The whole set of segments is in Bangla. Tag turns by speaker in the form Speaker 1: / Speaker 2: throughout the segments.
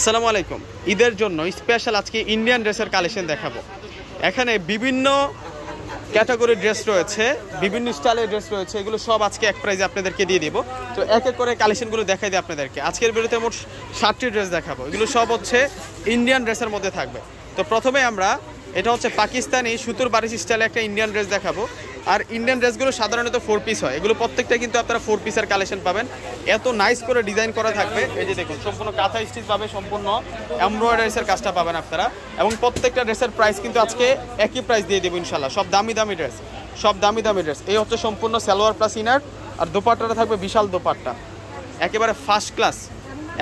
Speaker 1: আসসালামু আলাইকুম। ঈদের জন্য স্পেশাল আজকে ইন্ডিয়ান ড্রেসের কালেকশন দেখাবো। এখানে বিভিন্ন ক্যাটাগরি ড্রেস রয়েছে, বিভিন্ন স্টাইলের ড্রেস রয়েছে, এগুলো সব আজকে এক প্রাইজে আপনাদেরকে দিয়ে দিব। তো এক এক করে কালেকশনগুলো দেখাই দিই আপনাদেরকে। আজকের বিরুদ্ধে মোট ষাটটি ড্রেস দেখাবো। এগুলো সব হচ্ছে ইন্ডিয়ান ড্রেসের মধ্যে থাকবে। তো প্রথমে আমরা এটা হচ্ছে পাকিস্তানি সুতুর বারিশ স্টাইলে একটা ইন্ডিয়ান ড্রেস দেখাবো। আর ইন্ডিয়ান ড্রেসগুলো সাধারণত ফোর পিস হয়। এগুলো প্রত্যেকটা কিন্তু আপনারা ফোর পিসের কালেকশন পাবেন। এত নাইস করে ডিজাইন করা থাকবে। এই যে দেখুন, সম্পূর্ণ কাঁথা স্টিচ পাবে, সম্পূর্ণ এমব্রয়ডারিসের কাজটা পাবেন আপনারা। এবং প্রত্যেকটা ড্রেসের প্রাইস কিন্তু আজকে একই প্রাইস দিয়ে দেবো ইনশাল্লাহ সব দামি দামি ড্রেস সব দামি দামি ড্রেস এই হচ্ছে সম্পূর্ণ সালোয়ার প্লাস ইনার আর দোপাট্টাটা থাকবে বিশাল দোপাট্টা। একেবারে ফার্স্ট ক্লাস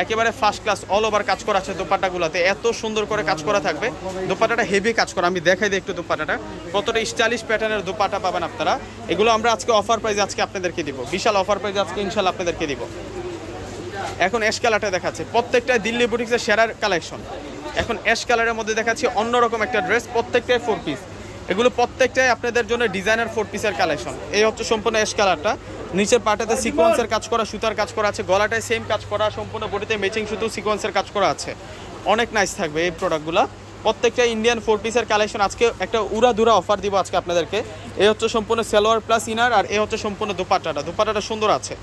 Speaker 1: একেবারে ফার্স্ট ক্লাস অল ওভার কাজ করা আছে দোপাট্টাগুলোতে। এত সুন্দর করে কাজ করা থাকবে। দোপাট্টাটা হেভি কাজ করা। আমি দেখাই দিই একটু দোপাট্টাটা। কতটা স্টাইলিশ প্যাটার্নের দোপাট্টা পাবেন আপনারা। এগুলো আমরা আজকে অফার প্রাইজে আজকে আপনাদেরকে দিব। বিশাল অফার প্রাইজ আজকে ইনশাল্লাহ আপনাদেরকে দিব। এখন অ্যাশ কালারটা দেখাচ্ছে। প্রত্যেকটা দিল্লি বুটিক্সের সেরার কালেকশন এখন অ্যাশ কালারের মধ্যে দেখাচ্ছি অন্যরকম একটা ড্রেস প্রত্যেকটাই ফোর পিস এগুলো প্রত্যেকটাই আপনাদের জন্য ডিজাইনার ফোর পিসের কালেকশন এই হচ্ছে সম্পূর্ণ অ্যাশ কালারটা নিচের পাটাতে সিকোয়েন্সের কাজ করা, সুতার কাজ করা আছে, গলাটায় সেম কাজ করা, সম্পূর্ণ বডিতে ম্যাচিং শুধু সিকোয়েন্সের কাজ করা আছে। অনেক নাইস থাকবে এই প্রোডাক্টগুলো প্রত্যেকটা ইন্ডিয়ান ফোর পিসের কালেকশন আজকে একটা উড়া দুরা অফার দিব আজকে আপনাদেরকে। এ হচ্ছে সম্পূর্ণ সালোয়ার প্লাস ইনার আর এ হচ্ছে সম্পূর্ণ দোপাট্টাটা। দোপাট্টাটা সুন্দর আছে।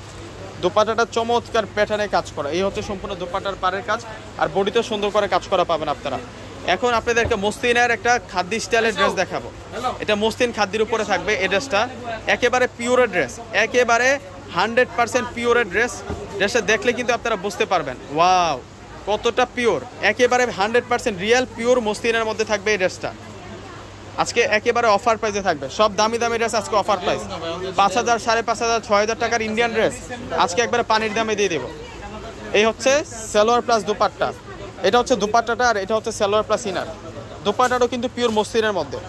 Speaker 1: দোপাট্টাটা চমৎকার প্যাটার্নে কাজ করা। এই হচ্ছে সম্পূর্ণ দোপাট্টার পাড়ের কাজ। আর বডিতে সুন্দর করে কাজ করা পাবেন আপনারা। এখন আপনাদেরকে মস্তিনের একটা খাদ্য স্টাইলের ড্রেস দেখাবো। এটা মস্তিন খাদ্যের উপরে থাকবে এই ড্রেসটা একেবারে পিওরের ড্রেস একেবারে হান্ড্রেড পার্সেন্ট পিওরের ড্রেস ড্রেসটা দেখলে কিন্তু আপনারা বুঝতে পারবেন। ওয়াও কতটা পিওর একেবারে হান্ড্রেড পার্সেন্ট রিয়েল পিওর মস্তিনের মধ্যে থাকবে এই ড্রেসটা আজকে একেবারে অফার প্রাইসে থাকবে। সব দামি দামি ড্রেস আজকে অফার প্রাইস পাঁচ হাজার সাড়ে পাঁচ হাজার ছয় হাজার টাকার ইন্ডিয়ান ড্রেস আজকে একবারে পানির দামে দিয়ে দেবো। এই হচ্ছে সেলোয়ার প্লাস দুপাট্টা। এটা হচ্ছে দুপাট্টাটা আর এটা হচ্ছে সালোয়ার প্লাস ইনার। দুপাট্টাটাও কিন্তু পিওর মসলিনের মধ্যে।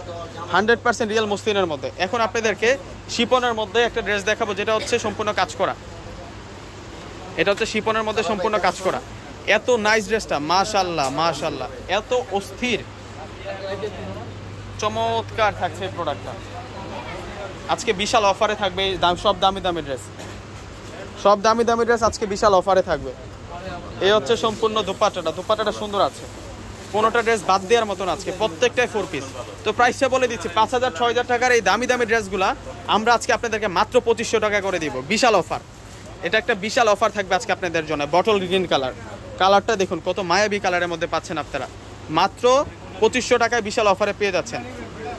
Speaker 1: হান্ড্রেড পার্সেন্ট রিয়েল মসলিনের মধ্যে। এখন আপনাদেরকে শিপনের মধ্যে একটা ড্রেস দেখাবো, যেটা হচ্ছে সম্পূর্ণ কাজ করা। এটা হচ্ছে শিপনের মধ্যে সম্পূর্ণ কাজ করা। এত নাইস ড্রেসটা মাশাল্লাহ মাশাল্লাহ এত অস্থির। চমৎকার থাকছে এই প্রোডাক্টটা আজকে বিশাল অফারে থাকবে দাম, সব দামি দামি ড্রেস সব দামি দামি ড্রেস আজকে বিশাল অফারে থাকবে। এই হচ্ছে সম্পূর্ণ দোপাট্টাটা দোপাট্টাটা সুন্দর আছে। পনেরোটা ড্রেস বাদ দেওয়ার মতন আজকে। প্রত্যেকটাই ফোর পিস তো প্রাইসটা বলে দিচ্ছি, পাঁচ হাজার, ছয় হাজার টাকার এই দামি দামি ড্রেসগুলা আমরা আজকে আপনাদেরকে মাত্র পঁচিশশো টাকা করে দিব। বিশাল অফার এটা একটা বিশাল অফার থাকবে আজকে আপনাদের জন্য বটল গ্রিন কালার কালারটা দেখুন, কত মায়াবী কালারের মধ্যে পাচ্ছেন আপনারা। মাত্র পঁচিশশো টাকায় বিশাল অফারে পেয়ে যাচ্ছেন।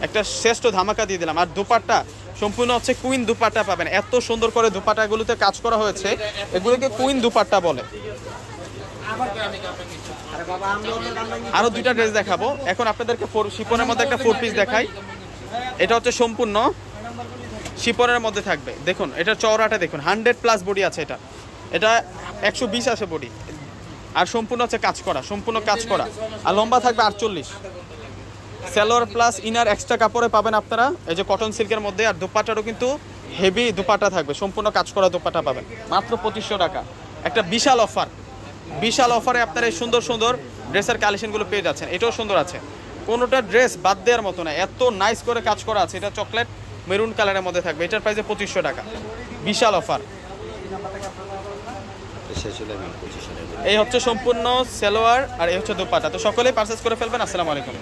Speaker 1: একটা শ্রেষ্ঠ ধামাকা দিয়ে দিলাম। আর দুপাট্টা সম্পূর্ণ হচ্ছে কুইন দুপাট্টা পাবেন। এত সুন্দর করে দুপাট্টাগুলোতে কাজ করা হয়েছে, এগুলোকে কুইন দুপাট্টা বলে। আরও দুইটা ড্রেস দেখাবো। এখন আপনাদেরকে শিপনের মধ্যে একটা ফোর পিস দেখাই। এটা হচ্ছে সম্পূর্ণ শিপনের মধ্যে থাকবে। দেখুন, এটা চওড়াটা দেখুন হান্ড্রেড প্লাস বডি আছে এটা। এটা একশো বিশ আছে বডি আর সম্পূর্ণ হচ্ছে কাজ করা, সম্পূর্ণ কাজ করা। আর লম্বা থাকবে আটচল্লিশ। সেলোয়ার প্লাস ইনার এক্সট্রা কাপড়ে পাবেন আপনারা। এই যে কটন সিল্কের মধ্যে, আর দুপাটারও কিন্তু হেভি দুপাটা থাকবে। সম্পূর্ণ কাজ করা দুপাটা পাবেন। মাত্র পঁচিশশো টাকা। একটা বিশাল অফার বিশাল অফারে আপনারা এই সুন্দর সুন্দর ড্রেসের কালেকশনগুলো পেয়ে যাচ্ছেন। এটাও সুন্দর আছে। কোনোটা ড্রেস বাদ দেওয়ার মতো না। এত নাইস করে কাজ করা আছে। এটা চকলেট মেরুন কালারের মধ্যে থাকবে। এটার প্রাইসে পঁচিশশো টাকা। বিশাল অফার এই হচ্ছে সম্পূর্ণ সেলোয়ার আর এই হচ্ছে দুপাটা। তো সকলেই পারচেস করে ফেলবেন। আসসালামু আলাইকুম।